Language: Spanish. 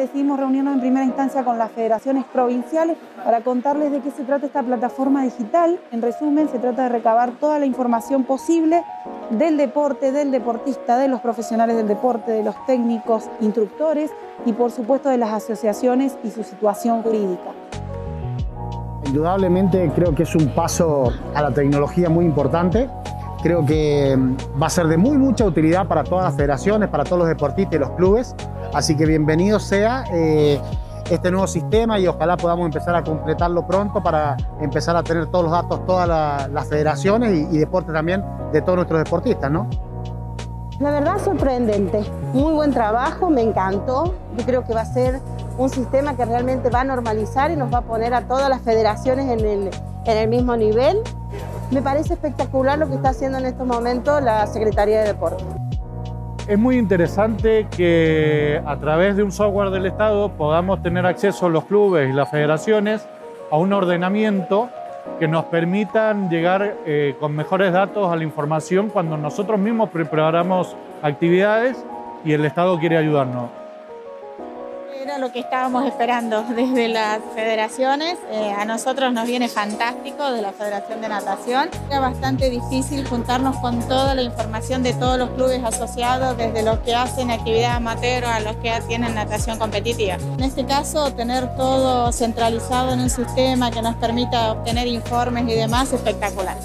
decidimos reunirnos en primera instancia con las federaciones provinciales para contarles de qué se trata esta plataforma digital. En resumen, se trata de recabar toda la información posible del deporte, del deportista, de los profesionales del deporte, de los técnicos, instructores y por supuesto de las asociaciones y su situación jurídica. Indudablemente creo que es un paso a la tecnología muy importante. Creo que va a ser de muy mucha utilidad para todas las federaciones, para todos los deportistas y los clubes. Así que bienvenido sea eh, este nuevo sistema y ojalá podamos empezar a completarlo pronto para empezar a tener todos los datos, todas las federaciones y, y deporte también de todos nuestros deportistas, ¿no? La verdad sorprendente, muy buen trabajo, me encantó. Yo creo que va a ser un sistema que realmente va a normalizar y nos va a poner a todas las federaciones en el, en el mismo nivel. Me parece espectacular lo que está haciendo en estos momentos la Secretaría de Deporte. Es muy interesante que a través de un software del Estado podamos tener acceso los clubes y las federaciones a un ordenamiento que nos permitan llegar eh, con mejores datos a la información cuando nosotros mismos preparamos actividades y el Estado quiere ayudarnos era lo que estábamos esperando desde las federaciones. Eh, a nosotros nos viene fantástico de la Federación de Natación. Era bastante difícil juntarnos con toda la información de todos los clubes asociados, desde los que hacen actividad amateur a los que tienen natación competitiva. En este caso, tener todo centralizado en un sistema que nos permita obtener informes y demás, espectacular.